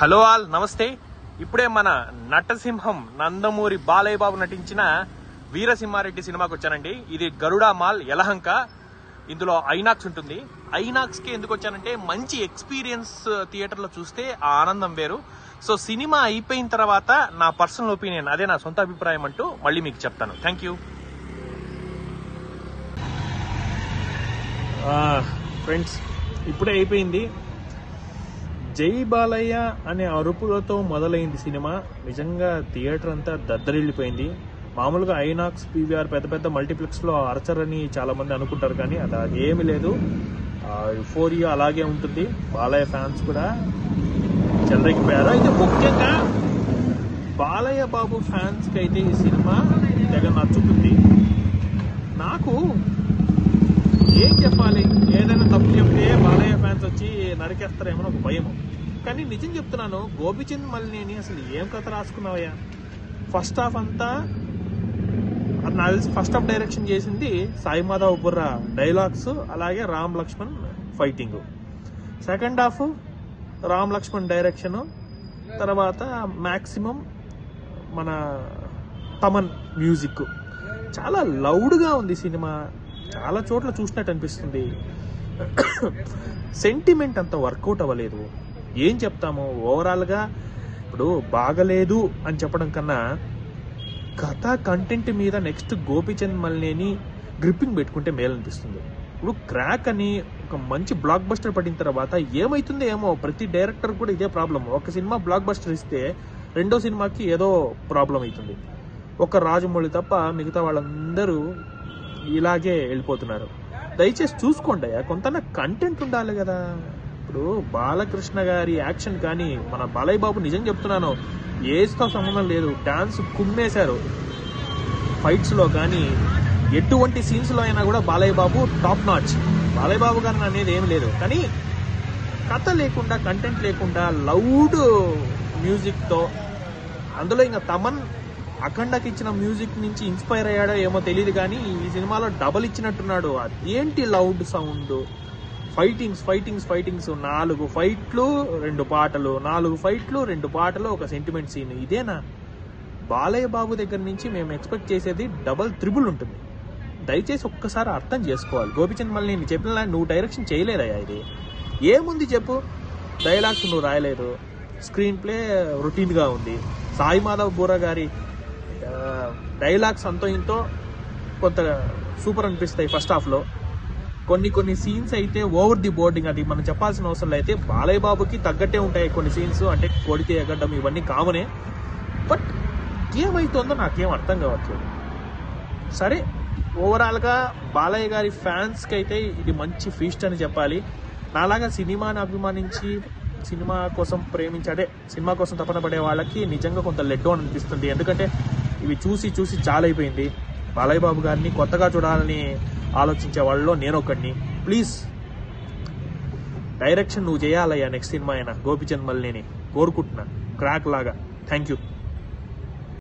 Hello all నమస్తే. ఇప్పుడే మన నటసింహం నందమూరి బాలయ్య బాబు నటించిన వీరసింహారెడ్డి సినిమాకి వచ్చానండి. ఇది గరుడా మాల్ యలహంక. ఇందులో ఐనాక్స్ ఉంటుంది. ఐనాక్స్కి ఎందుకు వచ్చానంటే మంచి ఎక్స్పీరియన్స్ థియేటర్లో చూస్తే ఆ ఆనందం వేరు. సో సినిమా అయిపోయిన తర్వాత నా పర్సనల్ ఒపీనియన్ అదే నా సొంత అభిప్రాయం అంటూ మళ్ళీ మీకు చెప్తాను. Thank you. ఫ్రెండ్స్ ఇప్పుడే అయిపోయింది. జై బాలయ్య అనే అరుపులతో మొదలైంది సినిమా. నిజంగా థియేటర్ అంతా దద్దరిల్లిపోయింది. మామూలుగా ఐనాక్స్ పీవీఆర్ పెద్ద పెద్ద మల్టీప్లెక్స్లో అరచరని చాలామంది అనుకుంటారు కానీ అది ఏమి లేదు. యుఫోరియా అలాగే ఉంటుంది. బాలయ్య ఫ్యాన్స్ కూడా చెలరెక్కిపోయారు అయితే ముఖ్యంగా బాలయ్య బాబు ఫ్యాన్స్కి అయితే ఈ సినిమా తెగ నచ్చుతుంది. నాకు ఏం చెప్పాలి? ఏదైనా తప్పు చెప్తే బాలయ్య ఫ్యాన్స్ వచ్చి నరికేస్తారేమో ఒక భయం. కానీ నిజం చెప్తున్నాను గోపిచంద్ మల్లిని అసలు ఏం కథ రాసుకున్నావయ్యా? ఫస్ట్ హాఫ్ అంతా నాకు తెలిసి ఫస్ట్ హాఫ్ డైరెక్షన్ చేసింది సాయి మాధవ్ బుర్రా డైలాగ్స్ అలాగే Ram Lakshman fighting second half Ram Lakshman direction తర్వాత మ్యాక్సిమం మన తమన్ మ్యూజిక్ చాలా లౌడ్గా ఉంది సినిమా. చాలా చోట్ల చూసినట్టు అనిపిస్తుంది. సెంటిమెంట్ అంత వర్కౌట్ అవ్వలేదు. ఏం చెప్తాము? ఓవరాల్గా ఇప్పుడు బాగలేదు అని చెప్పడం కన్నా కథ కంటెంట్ మీద నెక్స్ట్ గోపిచంద్ మల్నేని గ్రిప్పింగ్ పెట్టుకుంటే మేలనిపిస్తుంది. ఇప్పుడు క్రాక్ అని ఒక మంచి బ్లాక్ బస్టర్ పడిన తర్వాత ఏమవుతుందో ఏమో ప్రతి డైరెక్టర్ కూడా ఇదే ప్రాబ్లం ఒక సినిమా బ్లాక్ బస్టర్ ఇస్తే రెండో సినిమాకి ఏదో ప్రాబ్లం అవుతుంది. ఒక రాజమౌళి తప్ప మిగతా వాళ్ళందరూ ఇలాగే వెళ్ళిపోతున్నారు. దయచేసి చూసుకోండి అయ్యా కొంత కంటెంట్ ఉండాలి కదా. ఇప్పుడు బాలకృష్ణ గారి యాక్షన్ కానీ మన బాలయ్య బాబు నిజం చెప్తున్నాను ఏజ్తో సంబంధం లేదు డాన్స్ కుమ్మేశారు. ఫైట్స్లో కానీ ఎటువంటి సీన్స్లో అయినా కూడా బాలయ్య బాబు టాప్ నాచ్ బాలయ్య బాబు గారిని అనేది ఏం లేదు. కానీ కథ లేకుండా కంటెంట్ లేకుండా లౌడ్ మ్యూజిక్తో అందులో ఇంకా తమన్ అఖండకి ఇచ్చిన మ్యూజిక్ నుంచి ఇన్స్పైర్ అయ్యాడో ఏమో తెలియదు కానీ ఈ సినిమాలో డబల్ ఇచ్చినట్టున్నాడు. అదేంటి loud sound? Fightings fightings fightings. నాలుగు ఫైట్లు రెండు పాటలు. నాలుగు ఫైట్లు రెండు పాటలు ఒక సెంటిమెంట్ సీన్. ఇదేనా? బాలయ్య బాబు దగ్గర నుంచి మేము ఎక్స్పెక్ట్ చేసేది డబల్ త్రిబుల్ ఉంటుంది. దయచేసి ఒక్కసారి అర్థం చేసుకోవాలి. గోపిచంద్ మళ్ళీ నేను చెప్పిన నువ్వు డైరెక్షన్ చేయలేదయ్యా ఇది. ఏముంది చెప్పు? డైలాగ్స్ నువ్వు రాయలేదు. స్క్రీన్ ప్లే రొటీన్గా ఉంది. సాయి మాధవ్ బోరా గారి డైలాగ్స్ అంతో ఇంతో కొంత సూపర్ అనిపిస్తాయి ఫస్ట్ హాఫ్లో. కొన్ని కొన్ని సీన్స్ అయితే ఓవర్ ది బోర్డింగ్ అది మనం చెప్పాల్సిన అవసరం అయితే బాలయ్య బాబుకి తగ్గట్టే ఉంటాయి కొన్ని సీన్స్ అంటే కొడితే ఎగడ్డం ఇవన్నీ కామనే. బట్ ఏమైతుందో నాకేం అర్థం కావట్లేదు. సరే ఓవరాల్గా బాలయ్య గారి ఫ్యాన్స్కి అయితే ఇది మంచి ఫీస్ట్ అని చెప్పాలి. నాలాగా సినిమాని అభిమానించి సినిమా కోసం ప్రేమించి అదే సినిమా కోసం తపన పడే వాళ్ళకి నిజంగా కొంత లెడ్ అనిపిస్తుంది. ఎందుకంటే ఇవి చూసి చూసి చాలైపోయింది. అయిపోయింది బాలయ్య బాబు గారిని కొత్తగా చూడాలని ఆలోచించే వాళ్ళలో నేను ఒకడిని ప్లీజ్. డైరెక్షన్ నువ్వు చేయాలయ్యా నెక్స్ట్ సినిమా అయినా. గోపిచంద్ మల్లిని కోరుకుంటున్నా. క్రాక్ లాగా. Thank you.